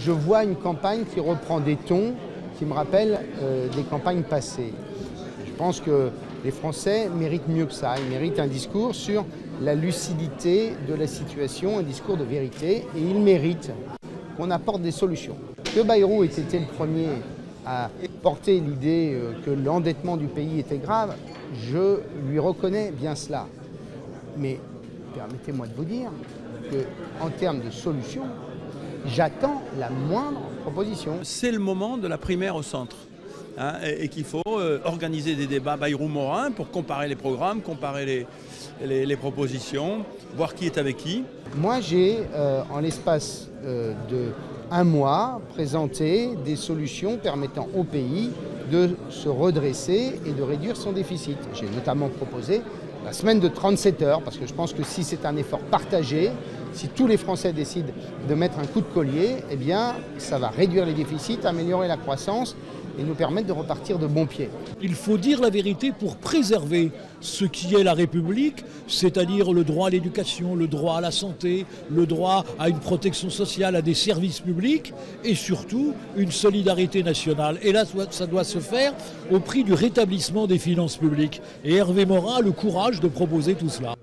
Je vois une campagne qui reprend des tons qui me rappellent euh, des campagnes passées. Je pense que les Français méritent mieux que ça. Ils méritent un discours sur la lucidité de la situation, un discours de vérité, et ils méritent qu'on apporte des solutions. Que Bayrou ait été le premier à porter l'idée euh, que l'endettement du pays était grave, je lui reconnais bien cela. Mais permettez-moi de vous dire qu'en termes de solutions, j'attends la moindre proposition. C'est le moment de la primaire au centre. hein, et et qu'il faut euh, organiser des débats Bayrou-Morin pour comparer les programmes, comparer les, les- les propositions, voir qui est avec qui. Moi, j'ai, euh, en l'espace euh, de un mois, présenté des solutions permettant au pays de se redresser et de réduire son déficit. J'ai notamment proposé la semaine de 37 heures, parce que je pense que si c'est un effort partagé, si tous les Français décident de mettre un coup de collier, eh bien, ça va réduire les déficits, améliorer la croissance et nous permettre de repartir de bons pieds. Il faut dire la vérité pour préserver ce qui est la République, c'est-à-dire le droit à l'éducation, le droit à la santé, le droit à une protection sociale, à des services publics et surtout une solidarité nationale. Et là, ça doit se faire au prix du rétablissement des finances publiques. Et Hervé Morin a le courage de proposer tout cela.